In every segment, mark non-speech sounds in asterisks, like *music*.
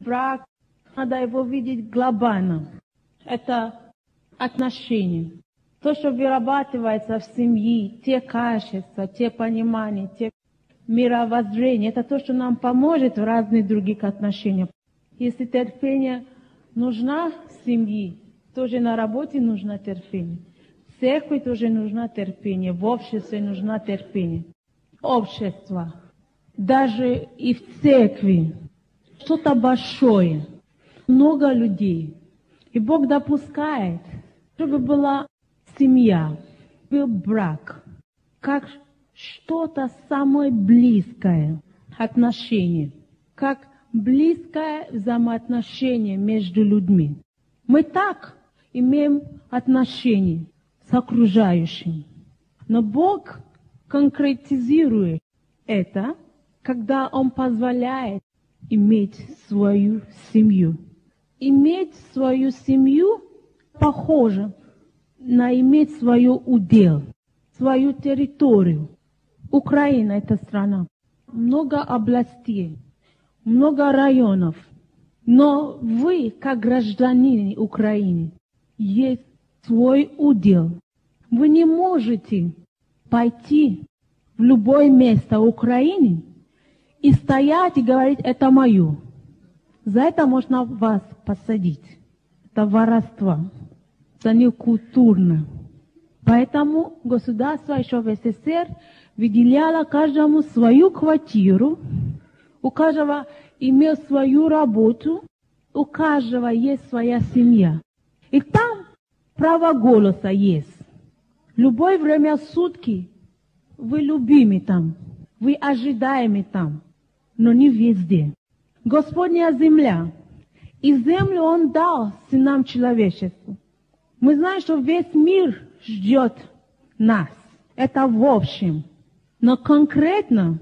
Брак, надо его видеть глобально. Это отношения. То, что вырабатывается в семье, те качества, те понимания, те мировоззрения, это то, что нам поможет в разных других отношениях. Если терпение нужна в семье, тоже на работе нужно терпение. В церкви тоже нужно терпение, в обществе нужно терпение. Общество, даже и в церкви, что-то большое, много людей. И Бог допускает, чтобы была семья, был брак, как что-то самое близкое отношение, как близкое взаимоотношение между людьми. Мы так имеем отношения с окружающим. Но Бог конкретизирует это, когда Он позволяет иметь свою семью. Иметь свою семью похоже на иметь свое удел, свою территорию. Украина – это страна. Много областей, много районов. Но вы, как гражданин Украины, есть свой удел. Вы не можете пойти в любое место Украины и стоять и говорить, это мое. За это можно вас посадить. Это воровство. Это не культурно. Поэтому государство еще в СССР выделяло каждому свою квартиру, у каждого имел свою работу, у каждого есть своя семья. И там право голоса есть. Любое время сутки вы любимы там, вы ожидаемы там, но не везде. Господня земля, и землю Он дал сынам человечеству. Мы знаем, что весь мир ждет нас. Это в общем. Но конкретно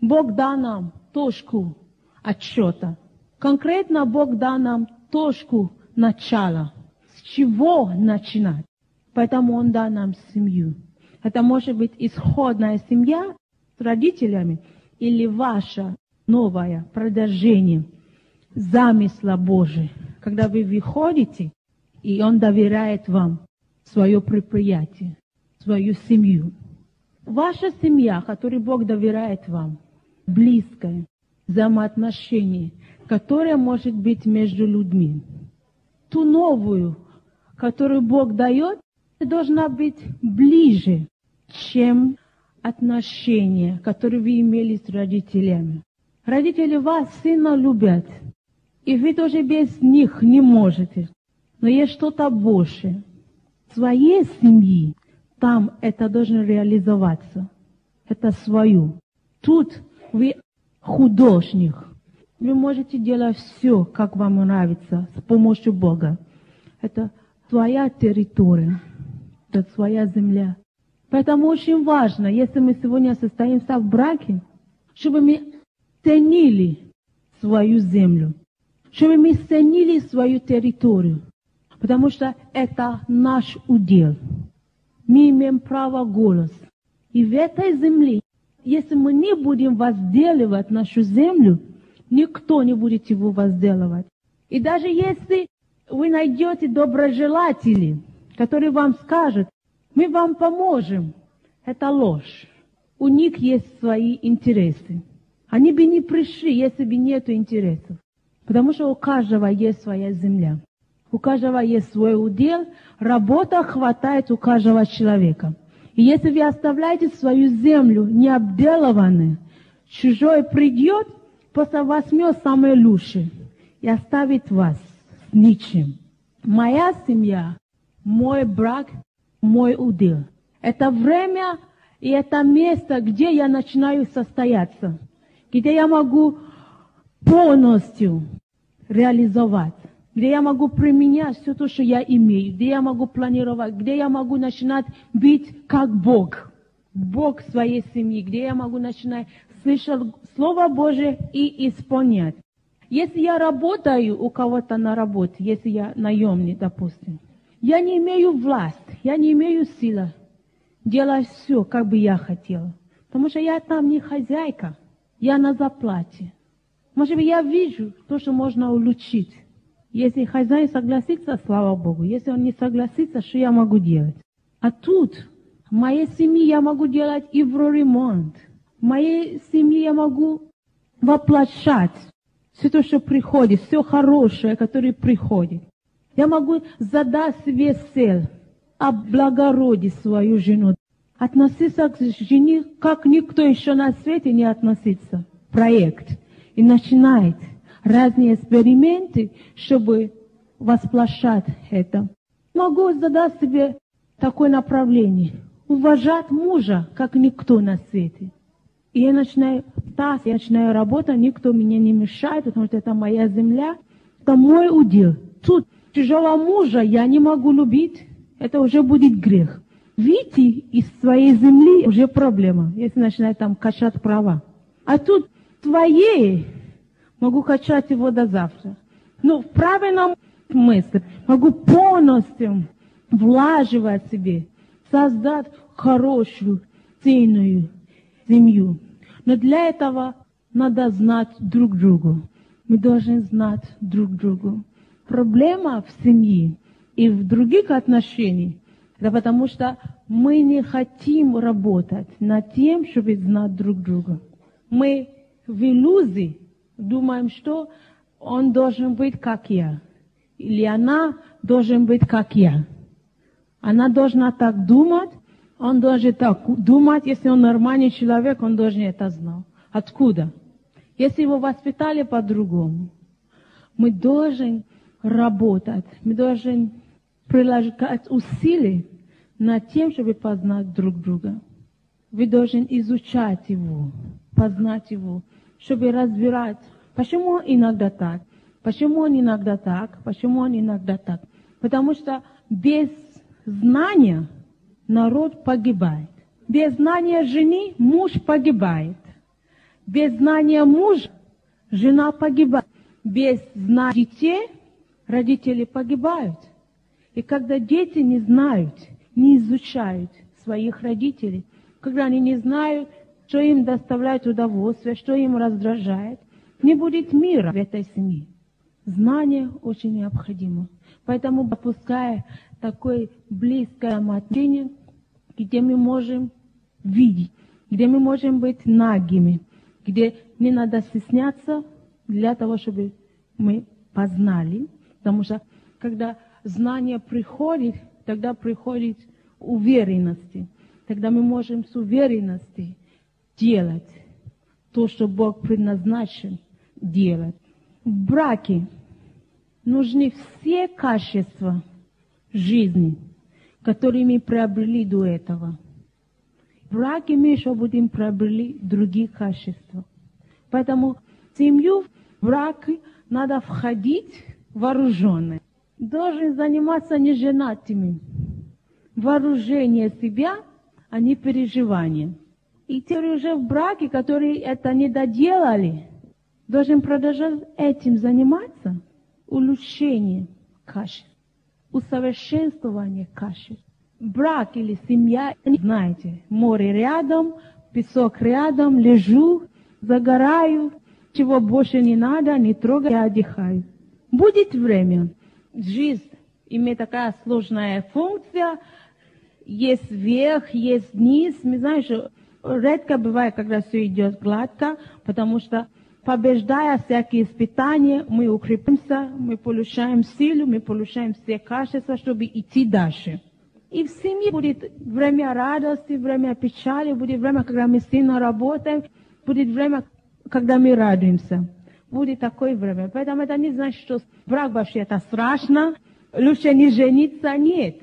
Бог дал нам точку отчета. Конкретно Бог дал нам точку начала. С чего начинать? Поэтому Он дал нам семью. Это может быть исходная семья с родителями или ваша новое продолжение замысла Божия. Когда вы выходите, и Он доверяет вам свое предприятие, свою семью. Ваша семья, которую Бог доверяет вам, близкая, взаимоотношение, которое может быть между людьми. Ту новую, которую Бог дает, должна быть ближе, чем отношения, которые вы имели с родителями. Родители вас сильно любят, и вы тоже без них не можете. Но есть что-то большее. Своей семьи, там это должно реализоваться. Это свою. Тут вы художник. Вы можете делать все, как вам нравится, с помощью Бога. Это твоя территория, это твоя земля. Поэтому очень важно, если мы сегодня состоимся в браке, чтобы мы ценили свою землю, чтобы мы ценили свою территорию, потому что это наш удел. Мы имеем право голос. И в этой земле если мы не будем возделывать нашу землю, никто не будет его возделывать. И даже если вы найдете доброжелателей, которые вам скажут, мы вам поможем, это ложь. У них есть свои интересы. Они бы не пришли, если бы нет интересов. Потому что у каждого есть своя земля. У каждого есть свой удел. Работа хватает у каждого человека. И если вы оставляете свою землю необделанной, чужой придет, просто возьмет самое лучшее и оставит вас ничем. Моя семья, мой брак, мой удел. Это время и это место, где я начинаю состояться, где я могу полностью реализовать где я могу применять все то, что я имею, где я могу планировать, где я могу начинать быть как Бог, Бог своей семьи, где я могу начинать слышать Слово Божие и исполнять. Если я работаю у кого-то на работе, если я наемник, допустим, я не имею власть, я не имею силы делать все, как бы я хотела. Потому что я там не хозяйка, я на заплате. Может быть, я вижу то, что можно улучшить. Если хозяин согласится, слава Богу. Если он не согласится, что я могу делать? А тут в моей семье я могу делать ивроремонт. В моей семье я могу воплощать все то, что приходит, все хорошее, которое приходит. Я могу задать себе цель, облагородить свою жену, относиться к жене, как никто еще на свете не относится. Проект. И начинает разные эксперименты, чтобы восплощать это. Могу задать себе такое направление. Уважать мужа, как никто на свете. И я начинаю таз, я начинаю работать, никто меня не мешает, потому что это моя земля, это мой удел. Тут чужого мужа я не могу любить, это уже будет грех. Выйти из своей земли уже проблема, если начинать там качать права. А тут твоей могу качать его до завтра. Но в правильном смысле могу полностью влаживать себе, создать хорошую, ценную семью. Но для этого надо знать друг другу. Мы должны знать друг другу. Проблема в семье и в других отношениях, это потому что мы не хотим работать над тем, чтобы знать друг друга. Мы в иллюзии думаем, что он должен быть как я. Или она должен быть как я. Она должна так думать, он должен так думать, если он нормальный человек, он должен это знать. Откуда? Если его воспитали по-другому, мы должны работать, мы должны прилагать усилия над тем, чтобы познать друг друга. Вы должны изучать его, познать его, чтобы разбирать, почему он иногда так, почему он иногда так, почему он иногда так. Потому что без знания народ погибает. Без знания жены муж погибает. Без знания мужа жена погибает. Без знания детей родители погибают. И когда дети не знают, не изучают своих родителей, когда они не знают, что им доставляет удовольствие, что им раздражает, не будет мира в этой семье. Знание очень необходимо. Поэтому, допуская такое близкое отношение, где мы можем видеть, где мы можем быть нагими, где не надо стесняться для того, чтобы мы познали. Потому что когда знание приходит, тогда приходит уверенность. Тогда мы можем с уверенностью делать то, что Бог предназначен делать. В браке нужны все качества жизни, которые мы приобрели до этого. В браке мы еще будем приобрели другие качества. Поэтому в семью, в брак надо входить вооруженным. Должен заниматься не женатыми. Вооружение себя, а не переживание. И те уже в браке, которые это не доделали, должен продолжать этим заниматься. Улучшение качеств усовершенствование качеств. Брак или семья, знаете, море рядом, песок рядом, лежу, загораю, чего больше не надо, не трогаю, я отдыхаю. Будет время. Жизнь имеет такая сложная функция. Есть вверх, есть вниз. Знаем, что редко бывает, когда все идет гладко, потому что побеждая всякие испытания, мы укрепимся, мы получаем силу, мы получаем все качества, чтобы идти дальше. И в семье будет время радости, время печали, будет время, когда мы сильно работаем, будет время, когда мы радуемся. Будет такое время. Поэтому это не значит, что брак вообще это страшно, лучше не жениться, нет.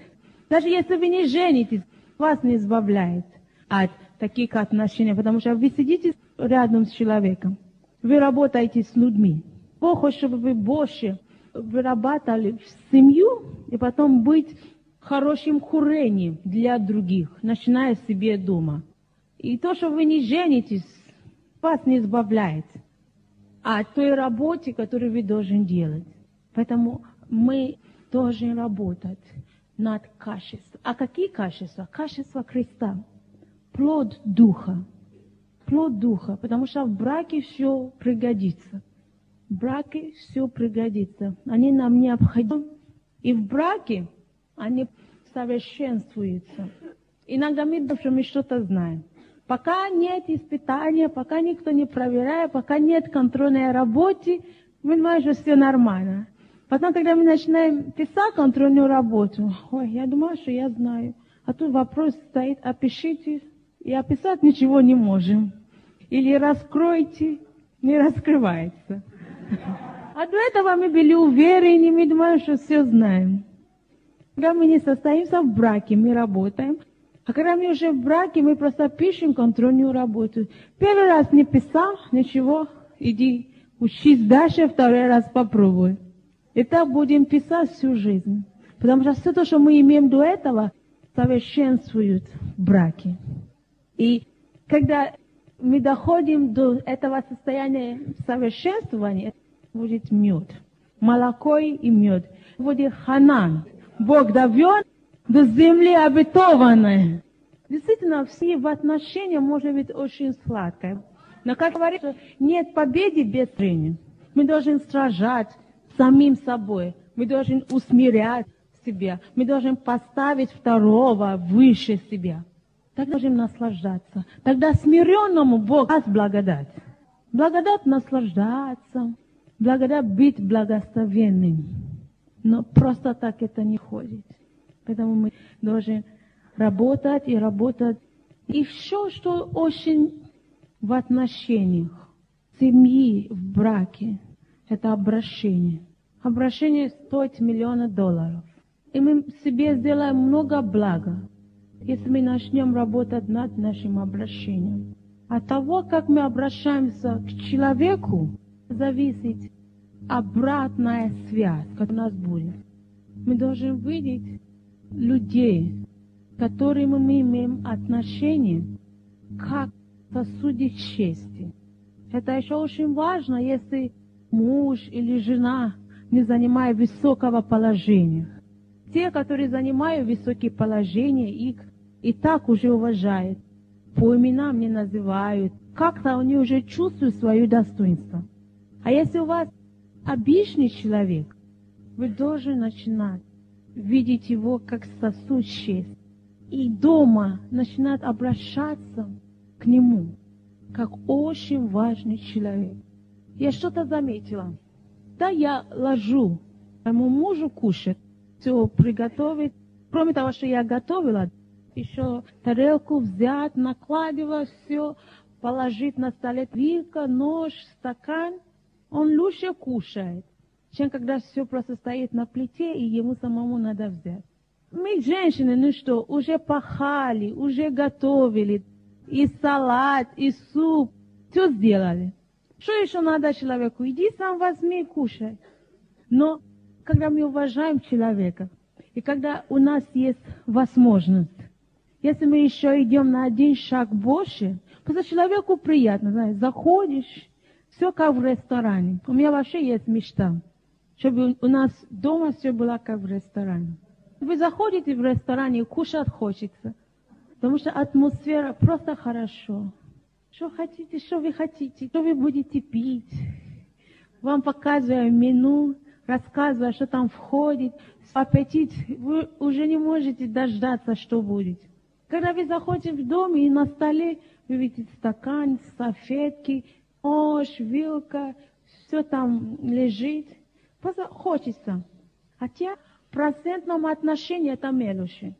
Даже если вы не женитесь, вас не избавляет от таких отношений, потому что вы сидите рядом с человеком. Вы работаете с людьми. Бог хочет, чтобы вы больше вырабатывали семью и потом быть хорошим курением для других, начиная с себе дома. И то, что вы не женитесь, вас не избавляет от той работе, которую вы должны делать. Поэтому мы должны работать над качеством. А какие качества? Качество Христа. Плод Духа плод духа, потому что в браке все пригодится. браке все пригодится. Они нам необходимы. И в браке они совершенствуются. Иногда мы мы что-то знаем. Пока нет испытания, пока никто не проверяет, пока нет контрольной работы, мы думаем, что все нормально. Потом, когда мы начинаем писать контрольную работу, ой, я думаю, что я знаю. А тут вопрос стоит, опишите, и описать ничего не можем. Или раскройте, не раскрывается. *laughs* А до этого мы были уверены, мы думаем, что все знаем. Когда мы не состоимся в браке, мы работаем. А когда мы уже в браке, мы просто пишем контрольную работу. Первый раз не писал, ничего, иди учись дальше, второй раз попробуй. И так будем писать всю жизнь. Потому что все то, что мы имеем до этого, совершенствуют в браке. И когда мы доходим до этого состояния совершенствования, будет мед. Молоко и мед. Будет ханан. Бог довел до земли обетованной. Действительно, все в отношениях может быть очень сладкое. Но, как говорится, нет победы без трения. Мы должны сражать самим собой. Мы должны усмирять себя. Мы должны поставить второго выше себя. Тогда можем наслаждаться. Тогда смиренному Бог даст благодать. Благодать наслаждаться. Благодать быть благословенным. Но просто так это не ходит. Поэтому мы должны работать и работать. И все, что очень в отношениях, семьи, в браке, это обращение. Обращение стоит миллиона долларов. И мы себе сделаем много блага, если мы начнем работать над нашим обращением. От того, как мы обращаемся к человеку, зависит обратная связь, которая у нас будет. Мы должны видеть людей, к которым мы имеем отношение, как сосуды чести. Это еще очень важно, если муж или жена не занимают высокого положения. Те, которые занимают высокие положения, их и так уже уважают. По именам не называют. Как-то они уже чувствуют свое достоинство. А если у вас обычный человек, вы должны начинать видеть его как честь. И дома начинать обращаться к нему, как очень важный человек. Я что-то заметила. Да, я ложу моему мужу кушать, все приготовить. Кроме того, что я готовила, еще тарелку взять, накладывать все, положить на столе вилка, нож, стакан. Он лучше кушает, чем когда все просто стоит на плите, и ему самому надо взять. Мы, женщины, ну что, уже пахали, уже готовили, и салат, и суп, все сделали. Что еще надо человеку? Иди сам возьми и кушай. Но когда мы уважаем человека, и когда у нас есть возможность, если мы еще идем на один шаг больше, просто человеку приятно, знаешь, заходишь, все как в ресторане. У меня вообще есть мечта, чтобы у нас дома все было как в ресторане. Вы заходите в ресторан и кушать хочется. Потому что атмосфера просто хорошо. Что хотите, что вы хотите, что вы будете пить. Вам показываю меню, рассказываю, что там входит. Аппетит, вы уже не можете дождаться, что будет. Когда вы заходите в дом и на столе вы видите стакан, салфетки, нож, вилка, все там лежит. Просто хочется. Хотя в процентном отношении это мелочи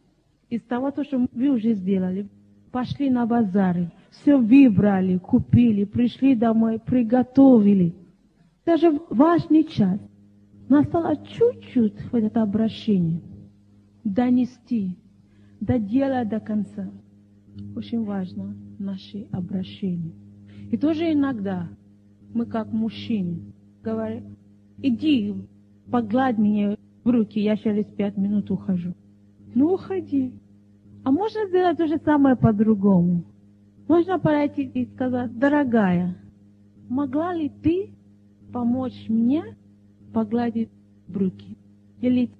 из того, то, что вы уже сделали. Пошли на базары, все выбрали, купили, пришли домой, приготовили. Даже важный час настало чуть-чуть вот это обращение. Донести до дела до конца. Очень важно наше обращение. И тоже иногда мы как мужчины говорим, иди, погладь меня в руки, я через пять минут ухожу. Ну, уходи. А можно сделать то же самое по-другому. Можно подойти и сказать, дорогая, могла ли ты помочь мне погладить руки? Или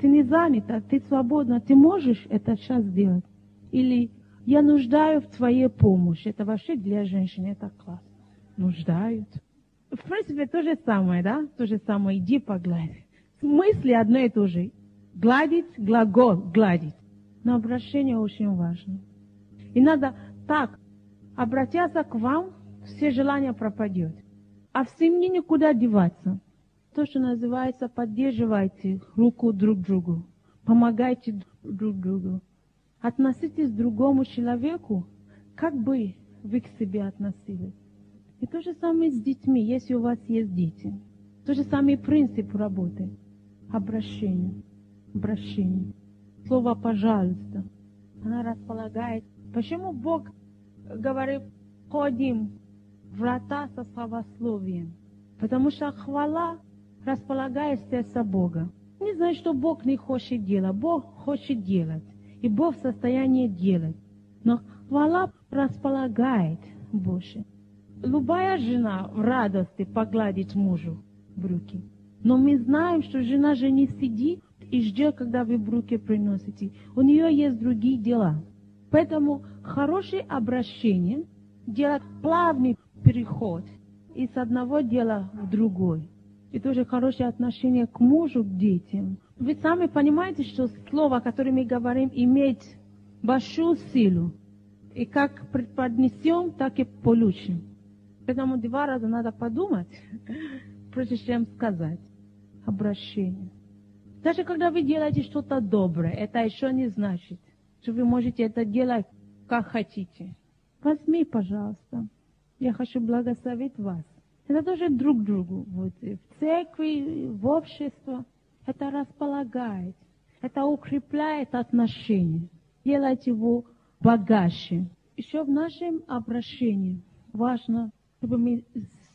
ты не занята, ты свободна, ты можешь это сейчас сделать? Или я нуждаю в твоей помощи. Это вообще для женщин это классно. Нуждают. В принципе, то же самое, да? То же самое, иди погладь. Мысли одно и то же. Гладить, глагол, гладить. Но обращение очень важно. И надо так, обратятся к вам, все желания пропадет. А в семье никуда деваться. То, что называется, поддерживайте руку друг другу. Помогайте друг другу. Относитесь к другому человеку, как бы вы к себе относились. И то же самое с детьми, если у вас есть дети. То же самый принцип работы. Обращение. Обращение. Слово «пожалуйста». Она располагает. Почему Бог говорит, ходим врата со словословием? Потому что хвала располагает сердце Бога. Не знаю, что Бог не хочет делать. Бог хочет делать. И Бог в состоянии делать. Но хвала располагает больше. Любая жена в радости погладит мужу брюки. Но мы знаем, что жена же не сидит и ждет, когда вы брюки приносите. У нее есть другие дела. Поэтому хорошее обращение делает плавный переход из одного дела в другой и тоже хорошее отношение к мужу, к детям. Вы сами понимаете, что слово, которое мы говорим, имеет большую силу. И как преподнесем, так и получим. Поэтому два раза надо подумать, *laughs* прежде чем сказать обращение. Даже когда вы делаете что-то доброе, это еще не значит, что вы можете это делать как хотите. Возьми, пожалуйста. Я хочу благословить вас. Это тоже друг другу. Вот, в церкви, в обществе. Это располагает. Это укрепляет отношения. Делает его богаче. Еще в нашем обращении важно, чтобы мы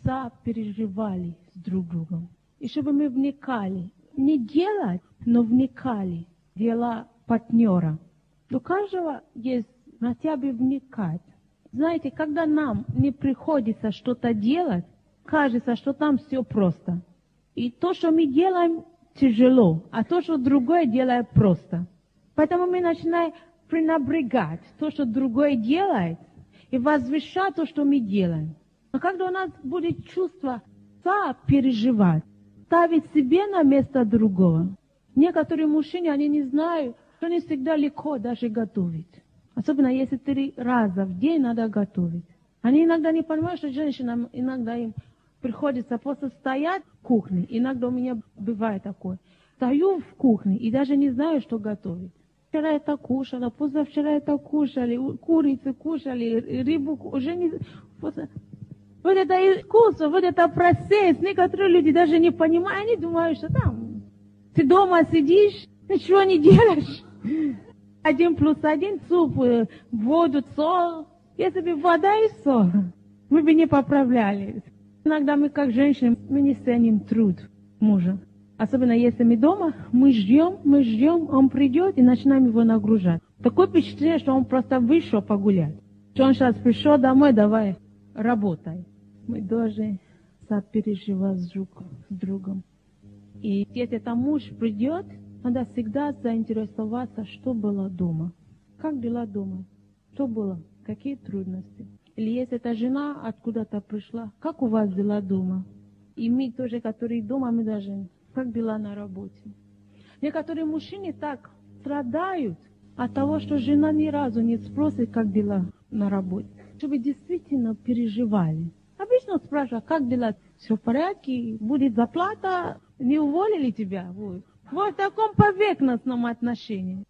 сопереживали с друг другом. И чтобы мы вникали. Не делать, но вникали дела партнера. У каждого есть на тебя вникать. Знаете, когда нам не приходится что-то делать, кажется, что там все просто. И то, что мы делаем, тяжело, а то, что другое делает просто. Поэтому мы начинаем пренебрегать то, что другое делает, и возвышать то, что мы делаем. Но когда у нас будет чувство переживать, ставить себе на место другого. Некоторые мужчины, они не знают, что не всегда легко даже готовить. Особенно если три раза в день надо готовить. Они иногда не понимают, что женщинам иногда им приходится просто стоять в кухне. Иногда у меня бывает такое. Стою в кухне и даже не знаю, что готовить. Вчера это кушала, позавчера это кушали, курицы кушали, рыбу уже не... Вот это искусство, вот это процесс. Некоторые люди даже не понимают, они думают, что там ты дома сидишь, ничего не делаешь. Один плюс один, суп, э, воду, соль. Если бы вода и соль, мы бы не поправлялись. Иногда мы, как женщины, мы не ценим труд мужа. Особенно если мы дома, мы ждем, мы ждем, он придет и начинаем его нагружать. Такое впечатление, что он просто вышел погулять. Что он сейчас пришел домой, давай, работай. Мы должны сопереживать друг с другом. И если это муж придет, надо всегда заинтересоваться, что было дома. Как дела дома? Что было? Какие трудности? Или если эта жена откуда-то пришла, как у вас дела дома? И мы тоже, которые дома, мы даже, как дела на работе? Некоторые мужчины так страдают от того, что жена ни разу не спросит, как дела на работе. Чтобы действительно переживали. Обычно спрашивают, как дела? Все в порядке? Будет заплата? Не уволили тебя? Вот, вот в таком поверхностном отношении.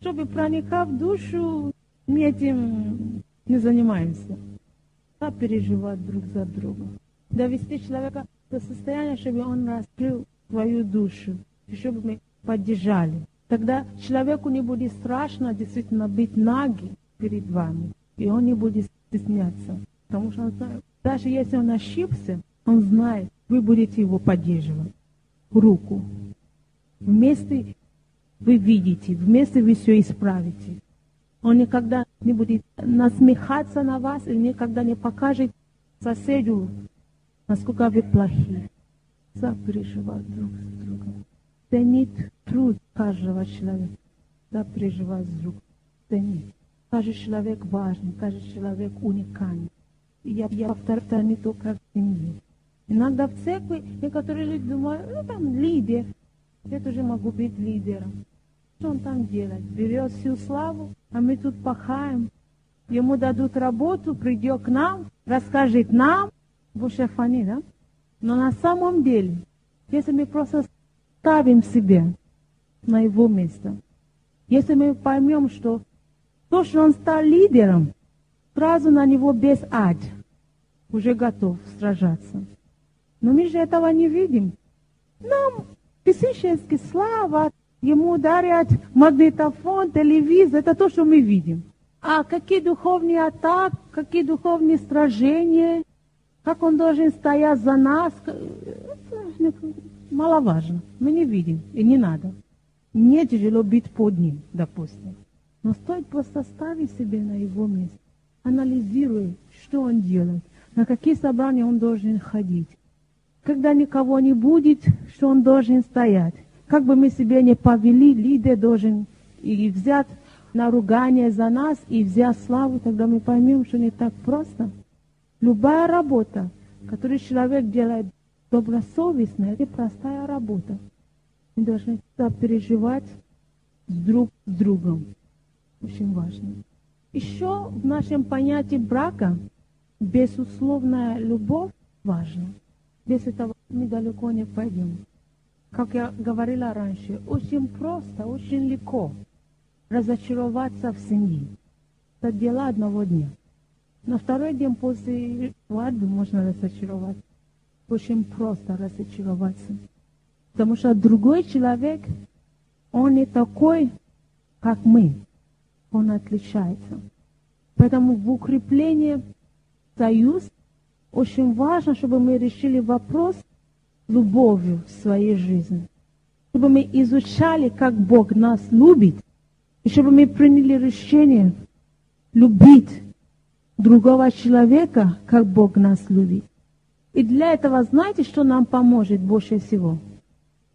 Чтобы проникать в душу, мы этим не занимаемся. А переживать друг за другом. Довести человека до состояния, чтобы он раскрыл свою душу, чтобы мы поддержали. Тогда человеку не будет страшно действительно быть наги перед вами. И он не будет стесняться. Потому что он знает, даже если он ошибся, он знает, вы будете его поддерживать. Руку. Вместе вы видите, вместе вы все исправите. Он никогда не будет насмехаться на вас и никогда не покажет соседу, насколько вы плохие. Сопереживать друг с другом. Ценит труд каждого человека. Сопереживать с другом. Ценит. Каждый человек важный, каждый человек уникальный. Я, я повторяю не только в семье. Иногда в церкви некоторые люди думают, ну там лидер, я тоже могу быть лидером. Что он там делает? Берет всю славу, а мы тут пахаем. Ему дадут работу, придет к нам, расскажет нам, больше фани, да? Но на самом деле, если мы просто ставим себя на его место, если мы поймем, что то, что он стал лидером, сразу на него без ад уже готов сражаться. Но мы же этого не видим. Нам физически слава, ему дарят магнитофон, телевизор, это то, что мы видим. А какие духовные атаки, какие духовные сражения, как он должен стоять за нас, это маловажно. Мы не видим, и не надо. Мне тяжело быть под ним, допустим. Но стоит просто ставить себе на его место, анализируя, что он делает, на какие собрания он должен ходить. Когда никого не будет, что он должен стоять. Как бы мы себе не повели, лидер должен и взять на ругание за нас и взять славу, тогда мы поймем, что не так просто. Любая работа, которую человек делает добросовестно, это простая работа. Мы должны переживать друг с другом. Очень важно. Еще в нашем понятии брака безусловная любовь важна. Без этого мы далеко не пойдем. Как я говорила раньше, очень просто, очень легко разочароваться в семье. Это дело одного дня. На второй день после свадьбы можно разочароваться. Очень просто разочароваться. Потому что другой человек, он не такой, как мы. Он отличается. Поэтому в укреплении союз очень важно, чтобы мы решили вопрос любовью в своей жизни. Чтобы мы изучали, как Бог нас любит, и чтобы мы приняли решение любить другого человека, как Бог нас любит. И для этого знаете, что нам поможет больше всего?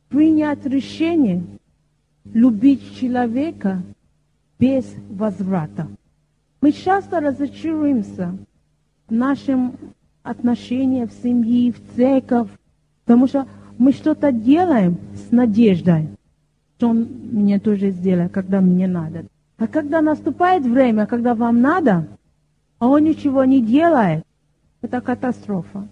Принять решение любить человека без возврата. Мы часто разочаруемся в нашем отношении в семье, в церковь, потому что мы что-то делаем с надеждой, что он мне тоже сделает, когда мне надо. А когда наступает время, когда вам надо, а он ничего не делает, это катастрофа.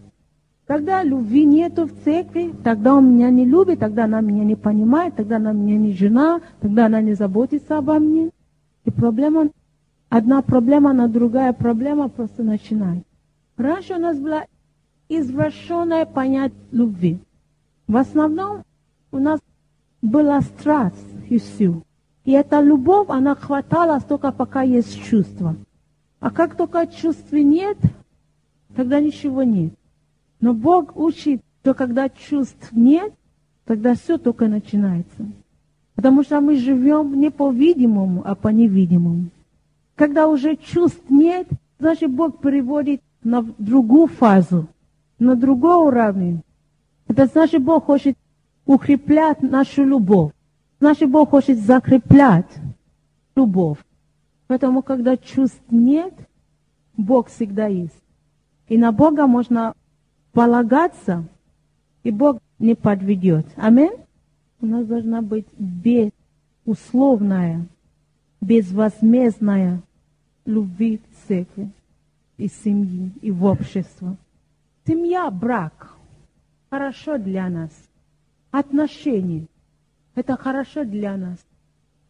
Когда любви нету в церкви, тогда он меня не любит, тогда она меня не понимает, тогда она меня не жена, тогда она не заботится обо мне. И проблема, одна проблема на другая проблема просто начинает. Раньше у нас была извращенное понятие любви. В основном у нас была страсть и все. И эта любовь, она хватала только пока есть чувство. А как только чувств нет, тогда ничего нет. Но Бог учит, что когда чувств нет, тогда все только начинается. Потому что мы живем не по видимому, а по невидимому. Когда уже чувств нет, значит Бог переводит на другую фазу, на другой уровень. Это значит Бог хочет укреплять нашу любовь. Значит Бог хочет закреплять любовь. Поэтому, когда чувств нет, Бог всегда есть. И на Бога можно полагаться, и Бог не подведет. Аминь? У нас должна быть безусловная, безвозмездная любви к церкви и семьи, и в общество. Семья, брак хорошо для нас. Отношения – это хорошо для нас.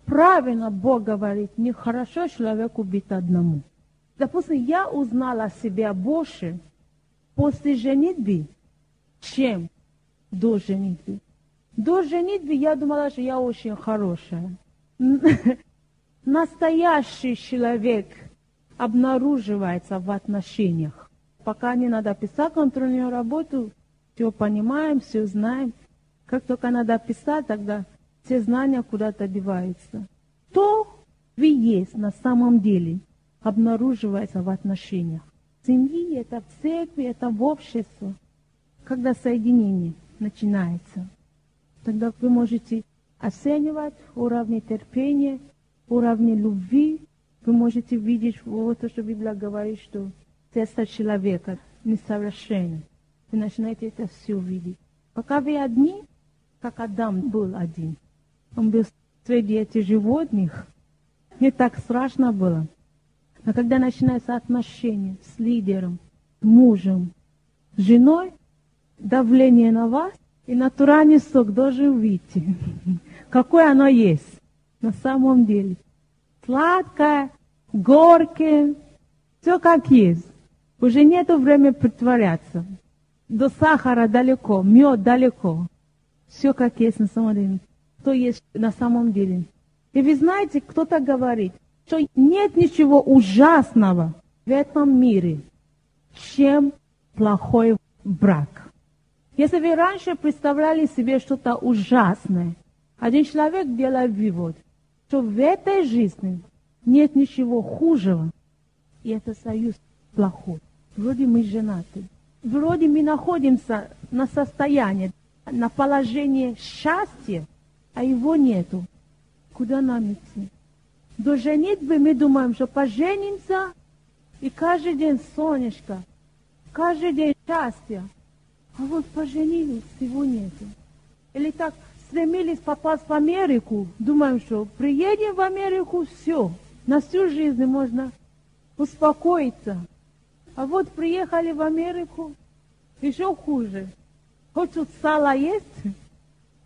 Правильно Бог говорит, нехорошо человеку быть одному. Допустим, я узнала себя больше после женитьбы, чем до женитьбы. До женитьбы я думала, что я очень хорошая. *laughs* Настоящий человек обнаруживается в отношениях. Пока не надо писать контрольную работу, все понимаем, все знаем. Как только надо писать, тогда все знания куда-то деваются. То вы есть на самом деле – обнаруживается в отношениях. В семье, это в церкви, это в обществе. Когда соединение начинается, тогда вы можете оценивать уровни терпения, уровни любви. Вы можете видеть, вот то, что Библия говорит, что теста человека несовершенен. Вы начинаете это все видеть. Пока вы одни, как Адам был один. Он был среди этих животных. Не так страшно было. Но когда начинаются отношения с лидером, мужем, женой, давление на вас, и натуральный сок должен выйти. *laughs* Какое оно есть на самом деле. Сладкое, горькое, все как есть. Уже нету времени притворяться. До сахара далеко, мед далеко. Все как есть на самом деле. Что есть на самом деле. И вы знаете, кто-то говорит, что нет ничего ужасного в этом мире, чем плохой брак. Если вы раньше представляли себе что-то ужасное, один человек делает вывод, что в этой жизни нет ничего хужего, и это союз плохой. Вроде мы женаты, вроде мы находимся на состоянии, на положении счастья, а его нету. Куда нам идти? До женитьбы мы думаем, что поженимся, и каждый день солнышко, каждый день счастье. А вот поженились, всего нету. Или так стремились попасть в Америку, думаем, что приедем в Америку, все, на всю жизнь можно успокоиться. А вот приехали в Америку, еще хуже. Хоть тут сало есть,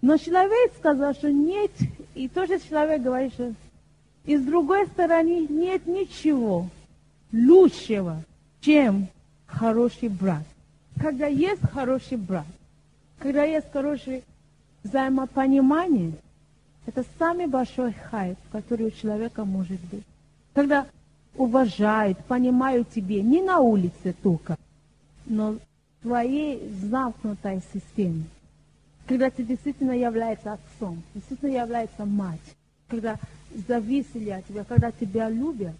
но человек сказал, что нет, и тоже человек говорит, что и с другой стороны нет ничего лучшего, чем хороший брат. Когда есть хороший брат, когда есть хорошее взаимопонимание, это самый большой хайп, который у человека может быть. Когда уважают, понимают тебе не на улице только, но в твоей замкнутой системе. Когда ты действительно являешься отцом, действительно является мать, когда зависели от тебя, когда тебя любят,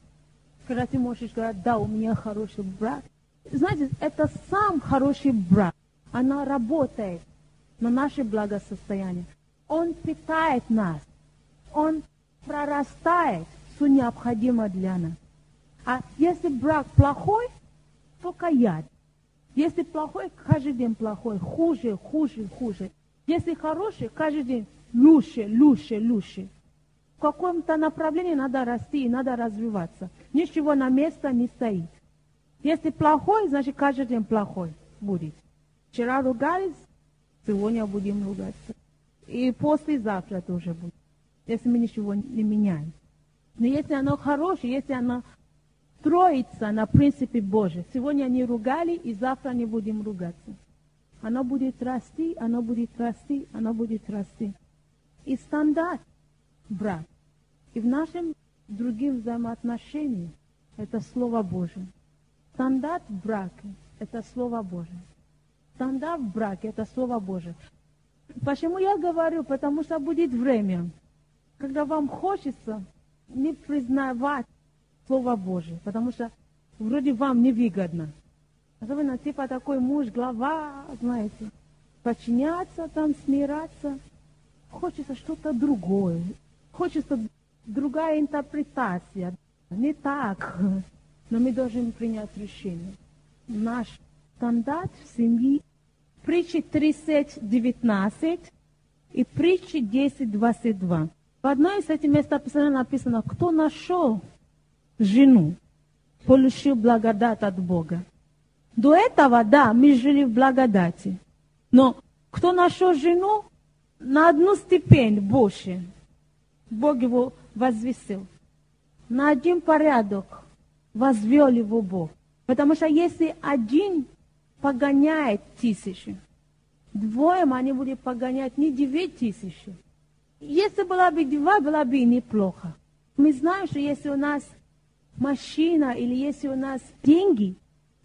когда ты можешь говорить, да, у меня хороший брат. Знаете, это сам хороший брат. Она работает на наше благосостояние. Он питает нас. Он прорастает все необходимое для нас. А если брак плохой, только яд. Если плохой, каждый день плохой. Хуже, хуже, хуже. Если хороший, каждый день лучше, лучше, лучше. В каком-то направлении надо расти и надо развиваться. Ничего на место не стоит. Если плохой, значит каждый день плохой будет. Вчера ругались, сегодня будем ругаться. И послезавтра тоже будет, если мы ничего не меняем. Но если оно хорошее, если оно строится на принципе Божьем. Сегодня они ругали, и завтра не будем ругаться. Оно будет расти, оно будет расти, оно будет расти. И стандарт брак. И в нашем другим взаимоотношениях это Слово Божие. Стандарт брака – это Слово Божие. Стандарт в браке – это Слово Божие. Почему я говорю? Потому что будет время, когда вам хочется не признавать Слово Божие, потому что вроде вам невыгодно. Особенно типа такой муж, глава, знаете, подчиняться, там, смираться. Хочется что-то другое. Хочется другая интерпретация. Не так. Но мы должны принять решение. Наш стандарт в семье притчи 30, 19 и притчи 10, 22. В одной из этих мест написано, кто нашел жену, получил благодать от Бога. До этого, да, мы жили в благодати. Но кто нашел жену, на одну степень больше. Бог его возвесил. На один порядок возвел его Бог. Потому что если один погоняет тысячи, двоем они будут погонять не девять тысяч. Если была бы два, было бы неплохо. Мы знаем, что если у нас машина или если у нас деньги,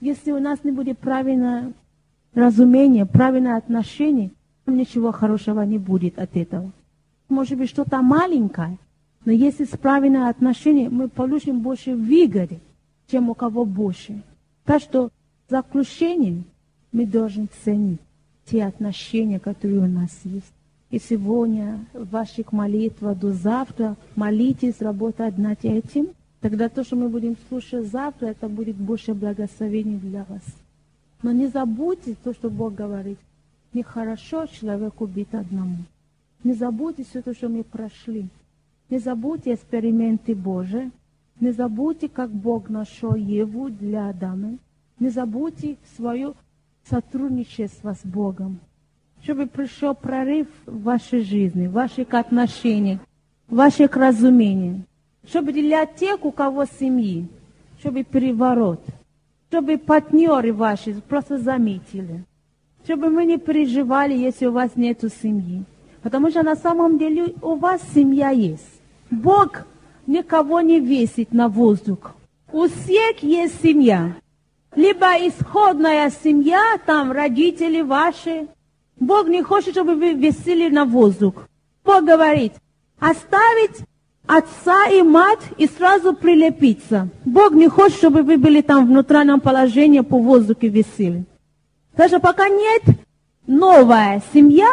если у нас не будет правильное разумение, правильное отношение, ничего хорошего не будет от этого. Может быть, что-то маленькое, но если с правильным отношением, мы получим больше выгоды, чем у кого больше. Так что в заключение мы должны ценить те отношения, которые у нас есть. И сегодня в ваших молитвах до завтра молитесь, работать над этим – Тогда то, что мы будем слушать завтра, это будет больше благословений для вас. Но не забудьте то, что Бог говорит. Нехорошо человеку быть одному. Не забудьте все то, что мы прошли. Не забудьте эксперименты Божии. Не забудьте, как Бог нашел Еву для Адама. Не забудьте свое сотрудничество с Богом. Чтобы пришел прорыв в вашей жизни, в ваших отношениях, в ваших разумениях. Чтобы для тех, у кого семьи, чтобы переворот. Чтобы партнеры ваши просто заметили. Чтобы мы не переживали, если у вас нет семьи. Потому что на самом деле у вас семья есть. Бог никого не весит на воздух. У всех есть семья. Либо исходная семья, там родители ваши. Бог не хочет, чтобы вы висели на воздух. Бог говорит, оставить отца и мать и сразу прилепиться. Бог не хочет, чтобы вы были там в внутреннем положении по воздуху висели. Даже пока нет новая семья,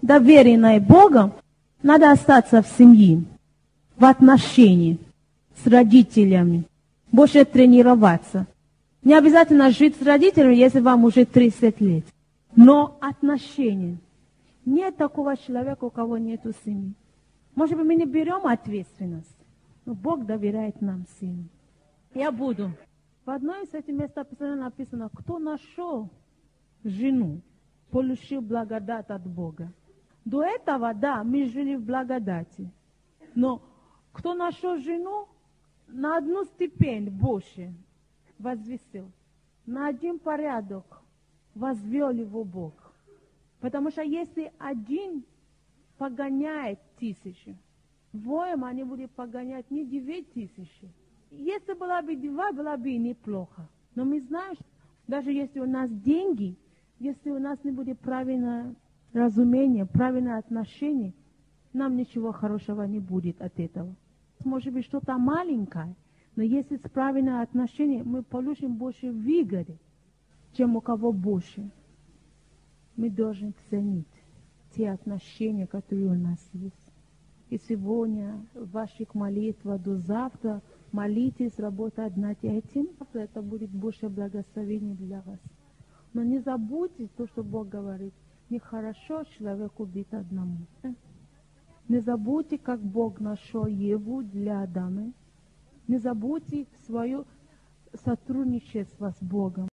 доверенная Богом, надо остаться в семье в отношении с родителями, больше тренироваться. Не обязательно жить с родителями, если вам уже 30 лет. Но отношения. Нет такого человека, у кого нет семьи. Может быть, мы не берем ответственность, но Бог доверяет нам семью. Я буду. В одной из этих мест написано, кто нашел жену, получил благодать от Бога. До этого, да, мы жили в благодати. Но кто нашел жену, на одну степень больше возвесил, на один порядок возвел его Бог. Потому что если один погоняет тысячи, двоем они будут погонять не девять тысяч. Если была бы два, было бы неплохо. Но мы знаем, даже если у нас деньги, если у нас не будет правильное разумение, правильное отношение, нам ничего хорошего не будет от этого может быть что-то маленькое, но если с правильным отношением, мы получим больше выгоды, чем у кого больше. Мы должны ценить те отношения, которые у нас есть. И сегодня в ваших молитвах до завтра молитесь, работать над этим. Это будет больше благословений для вас. Но не забудьте то, что Бог говорит. Нехорошо человеку быть одному. Не забудьте, как Бог нашел Еву для Адама. Не забудьте свое сотрудничество с Богом.